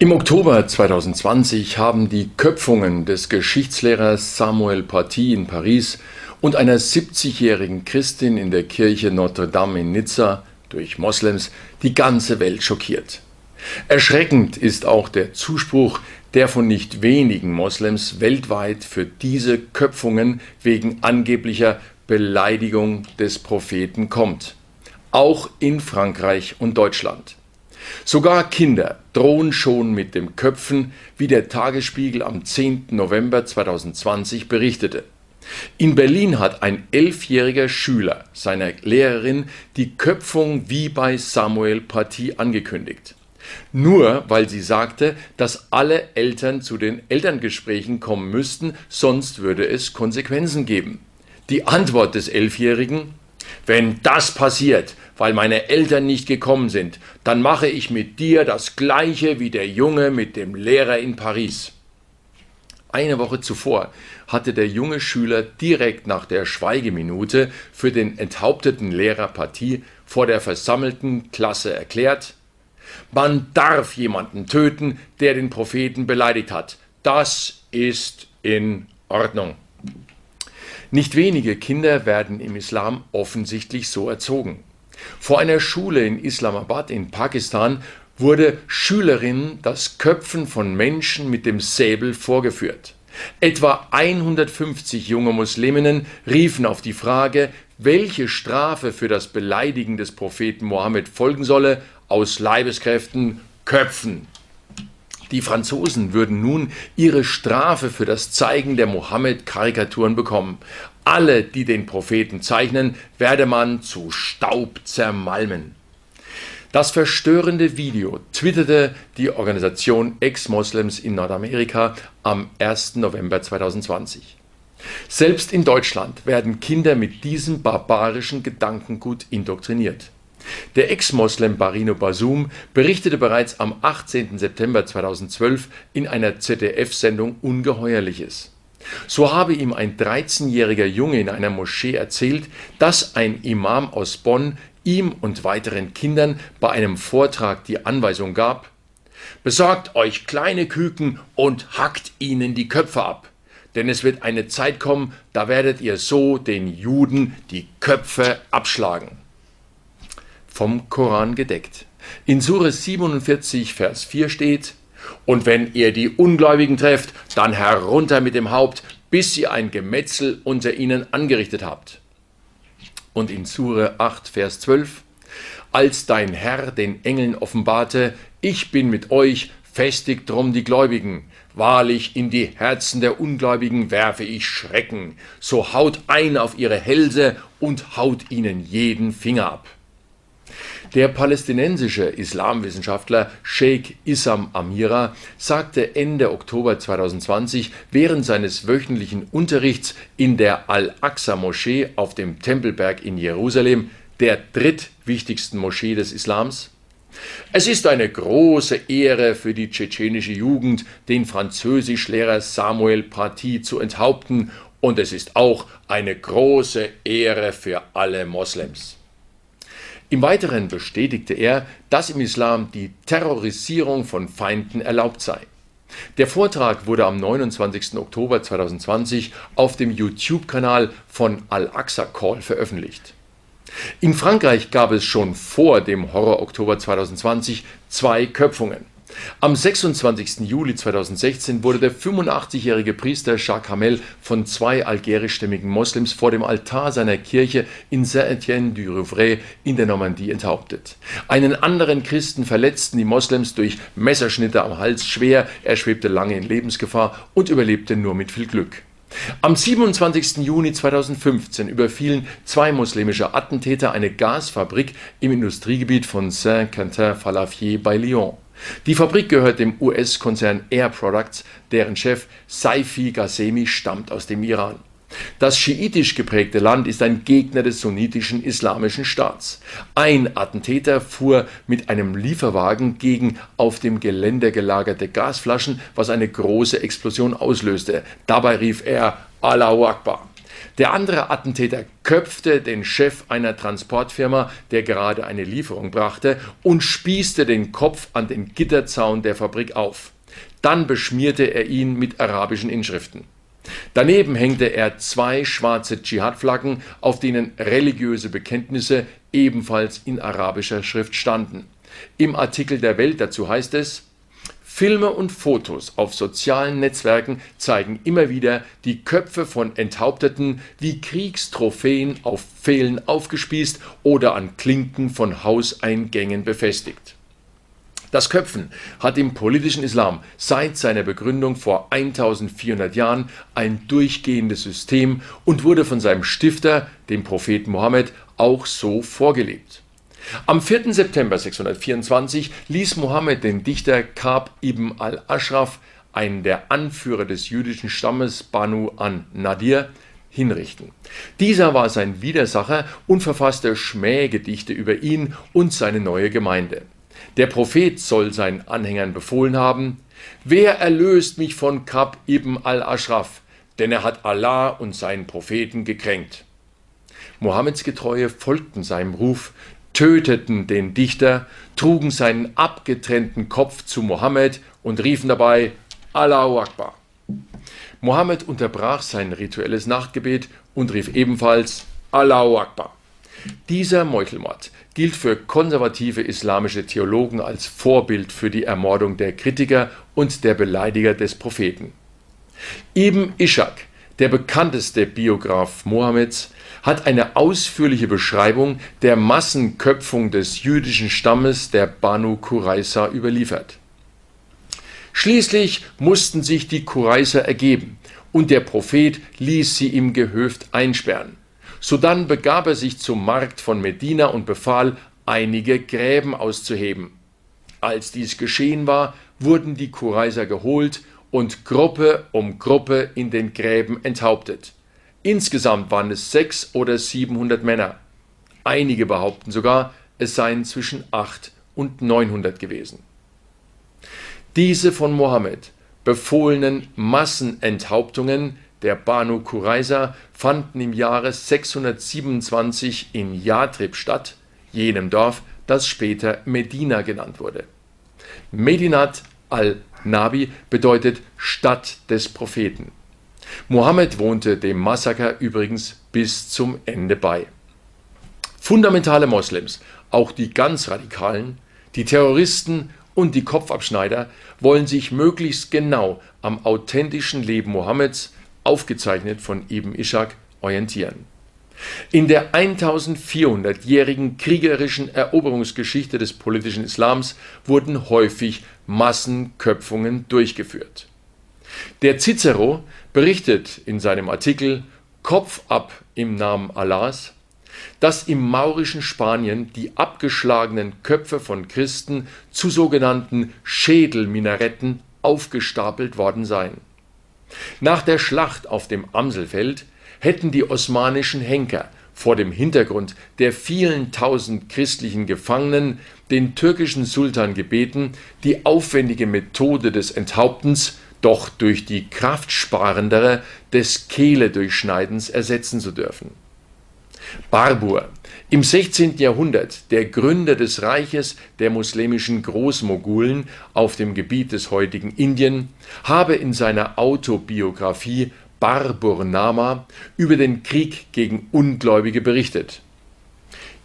Im Oktober 2020 haben die Köpfungen des Geschichtslehrers Samuel Paty in Paris und einer 70-jährigen Christin in der Kirche Notre Dame in Nizza durch Moslems die ganze Welt schockiert. Erschreckend ist auch der Zuspruch, der von nicht wenigen Moslems weltweit für diese Köpfungen wegen angeblicher Beleidigung des Propheten kommt. Auch in Frankreich und Deutschland. Sogar Kinder drohen schon mit dem Köpfen, wie der Tagesspiegel am 10. November 2020 berichtete. In Berlin hat ein elfjähriger Schüler seiner Lehrerin die Köpfung wie bei Samuel Paty angekündigt. Nur weil sie sagte, dass alle Eltern zu den Elterngesprächen kommen müssten, sonst würde es Konsequenzen geben. Die Antwort des Elfjährigen wenn das passiert, weil meine Eltern nicht gekommen sind, dann mache ich mit dir das gleiche wie der Junge mit dem Lehrer in Paris. Eine Woche zuvor hatte der junge Schüler direkt nach der Schweigeminute für den enthaupteten Lehrer Partie vor der versammelten Klasse erklärt, man darf jemanden töten, der den Propheten beleidigt hat. Das ist in Ordnung. Nicht wenige Kinder werden im Islam offensichtlich so erzogen. Vor einer Schule in Islamabad in Pakistan wurde Schülerinnen das Köpfen von Menschen mit dem Säbel vorgeführt. Etwa 150 junge Musliminnen riefen auf die Frage, welche Strafe für das Beleidigen des Propheten Mohammed folgen solle, aus Leibeskräften Köpfen. Die Franzosen würden nun ihre Strafe für das Zeigen der Mohammed-Karikaturen bekommen. Alle, die den Propheten zeichnen, werde man zu Staub zermalmen. Das verstörende Video twitterte die Organisation Ex-Moslems in Nordamerika am 1. November 2020. Selbst in Deutschland werden Kinder mit diesem barbarischen Gedankengut indoktriniert. Der Ex-Moslem Barino Basum berichtete bereits am 18. September 2012 in einer ZDF-Sendung Ungeheuerliches. So habe ihm ein 13-jähriger Junge in einer Moschee erzählt, dass ein Imam aus Bonn ihm und weiteren Kindern bei einem Vortrag die Anweisung gab, Besorgt euch kleine Küken und hackt ihnen die Köpfe ab, denn es wird eine Zeit kommen, da werdet ihr so den Juden die Köpfe abschlagen vom Koran gedeckt. In Sure 47, Vers 4 steht, und wenn ihr die Ungläubigen trefft, dann herunter mit dem Haupt, bis ihr ein Gemetzel unter ihnen angerichtet habt. Und in Sure 8, Vers 12, als dein Herr den Engeln offenbarte, ich bin mit euch, festigt drum die Gläubigen. Wahrlich, in die Herzen der Ungläubigen werfe ich Schrecken. So haut ein auf ihre Hälse und haut ihnen jeden Finger ab. Der palästinensische Islamwissenschaftler Sheikh Issam Amira sagte Ende Oktober 2020 während seines wöchentlichen Unterrichts in der Al-Aqsa-Moschee auf dem Tempelberg in Jerusalem, der drittwichtigsten Moschee des Islams, es ist eine große Ehre für die tschetschenische Jugend, den Französischlehrer Samuel Paty zu enthaupten, und es ist auch eine große Ehre für alle Moslems. Im Weiteren bestätigte er, dass im Islam die Terrorisierung von Feinden erlaubt sei. Der Vortrag wurde am 29. Oktober 2020 auf dem YouTube-Kanal von Al-Aqsa Call veröffentlicht. In Frankreich gab es schon vor dem Horror-Oktober 2020 zwei Köpfungen. Am 26. Juli 2016 wurde der 85-jährige Priester Jacques Hamel von zwei algerischstämmigen Moslems vor dem Altar seiner Kirche in Saint-Étienne-du-Rouvray in der Normandie enthauptet. Einen anderen Christen verletzten die Moslems durch Messerschnitte am Hals schwer, er schwebte lange in Lebensgefahr und überlebte nur mit viel Glück. Am 27. Juni 2015 überfielen zwei muslimische Attentäter eine Gasfabrik im Industriegebiet von Saint-Quentin-Falafier bei Lyon. Die Fabrik gehört dem US-Konzern Air Products, deren Chef Saifi Ghasemi stammt aus dem Iran. Das schiitisch geprägte Land ist ein Gegner des sunnitischen islamischen Staats. Ein Attentäter fuhr mit einem Lieferwagen gegen auf dem Gelände gelagerte Gasflaschen, was eine große Explosion auslöste. Dabei rief er Allahu Akbar. Der andere Attentäter köpfte den Chef einer Transportfirma, der gerade eine Lieferung brachte, und spießte den Kopf an den Gitterzaun der Fabrik auf. Dann beschmierte er ihn mit arabischen Inschriften. Daneben hängte er zwei schwarze Dschihad-Flaggen, auf denen religiöse Bekenntnisse ebenfalls in arabischer Schrift standen. Im Artikel der Welt dazu heißt es, Filme und Fotos auf sozialen Netzwerken zeigen immer wieder die Köpfe von Enthaupteten wie Kriegstrophäen auf Pfählen aufgespießt oder an Klinken von Hauseingängen befestigt. Das Köpfen hat im politischen Islam seit seiner Begründung vor 1400 Jahren ein durchgehendes System und wurde von seinem Stifter, dem Propheten Mohammed, auch so vorgelebt. Am 4. September 624 ließ Mohammed den Dichter Kab ibn al-Ashraf, einen der Anführer des jüdischen Stammes Banu an-Nadir, hinrichten. Dieser war sein Widersacher und verfasste Schmähgedichte über ihn und seine neue Gemeinde. Der Prophet soll seinen Anhängern befohlen haben, Wer erlöst mich von Kab ibn al-Ashraf, denn er hat Allah und seinen Propheten gekränkt. Mohammeds Getreue folgten seinem Ruf, töteten den Dichter, trugen seinen abgetrennten Kopf zu Mohammed und riefen dabei Allahu Akbar. Mohammed unterbrach sein rituelles Nachtgebet und rief ebenfalls Allahu Akbar. Dieser Meuchelmord gilt für konservative islamische Theologen als Vorbild für die Ermordung der Kritiker und der Beleidiger des Propheten. Ibn Ishaq, der bekannteste Biograf Mohammeds, hat eine ausführliche Beschreibung der Massenköpfung des jüdischen Stammes der Banu Qurayza überliefert. Schließlich mussten sich die Qurayzer ergeben und der Prophet ließ sie im Gehöft einsperren. Sodann begab er sich zum Markt von Medina und befahl, einige Gräben auszuheben. Als dies geschehen war, wurden die Qurayzer geholt und Gruppe um Gruppe in den Gräben enthauptet. Insgesamt waren es sechs oder siebenhundert Männer. Einige behaupten sogar, es seien zwischen acht und neunhundert gewesen. Diese von Mohammed befohlenen Massenenthauptungen der Banu Qurayza fanden im Jahre 627 in Yathrib statt, jenem Dorf, das später Medina genannt wurde. Medinat al-Nabi bedeutet Stadt des Propheten. Mohammed wohnte dem Massaker übrigens bis zum Ende bei. Fundamentale Moslems, auch die ganz Radikalen, die Terroristen und die Kopfabschneider wollen sich möglichst genau am authentischen Leben Mohammeds aufgezeichnet von Ibn Ishaq, orientieren. In der 1400-jährigen kriegerischen Eroberungsgeschichte des politischen Islams wurden häufig Massenköpfungen durchgeführt. Der Cicero berichtet in seinem Artikel Kopf ab im Namen Allahs, dass im maurischen Spanien die abgeschlagenen Köpfe von Christen zu sogenannten Schädelminaretten aufgestapelt worden seien. Nach der Schlacht auf dem Amselfeld hätten die osmanischen Henker vor dem Hintergrund der vielen tausend christlichen Gefangenen den türkischen Sultan gebeten, die aufwendige Methode des Enthauptens doch durch die kraftsparendere des Kehledurchschneidens ersetzen zu dürfen. Barbour, im 16. Jahrhundert der Gründer des Reiches der muslimischen Großmogulen auf dem Gebiet des heutigen Indien, habe in seiner Autobiografie Barburnama über den Krieg gegen Ungläubige berichtet.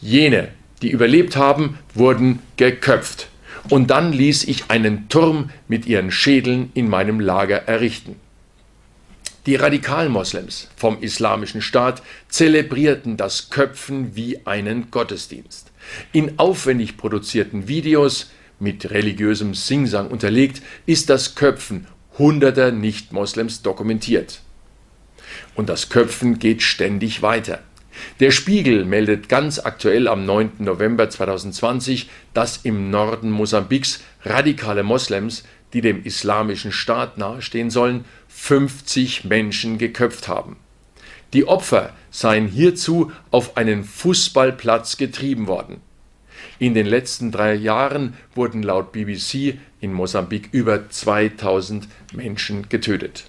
Jene, die überlebt haben, wurden geköpft, und dann ließ ich einen Turm mit ihren Schädeln in meinem Lager errichten. Die Radikalmoslems vom Islamischen Staat zelebrierten das Köpfen wie einen Gottesdienst. In aufwendig produzierten Videos mit religiösem Singsang unterlegt ist das Köpfen hunderter Nicht-Moslems dokumentiert. Und das Köpfen geht ständig weiter. Der Spiegel meldet ganz aktuell am 9. November 2020, dass im Norden Mosambiks radikale Moslems, die dem islamischen Staat nahestehen sollen, 50 Menschen geköpft haben. Die Opfer seien hierzu auf einen Fußballplatz getrieben worden. In den letzten drei Jahren wurden laut BBC in Mosambik über 2000 Menschen getötet.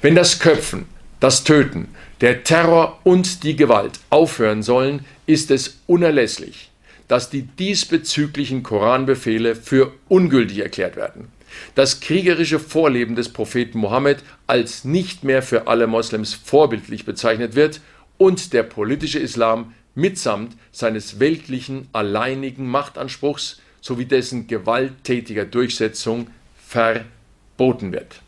Wenn das Köpfen das Töten, der Terror und die Gewalt aufhören sollen, ist es unerlässlich, dass die diesbezüglichen Koranbefehle für ungültig erklärt werden. Das kriegerische Vorleben des Propheten Mohammed als nicht mehr für alle Moslems vorbildlich bezeichnet wird und der politische Islam mitsamt seines weltlichen alleinigen Machtanspruchs sowie dessen gewalttätiger Durchsetzung verboten wird.